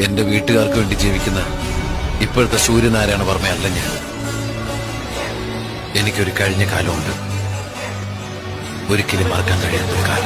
എന്റെ വീട്ടുകാർക്ക് വേണ്ടി ജീവിക്കുന്ന ഇപ്പോഴത്തെ സൂര്യനാരായണ വർമ്മയല്ല ഞാൻ. എനിക്കൊരു കഴിഞ്ഞ കാലമുണ്ട്. ഒരിക്കലും മറക്കാൻ കഴിയാത്തൊരു കാലം.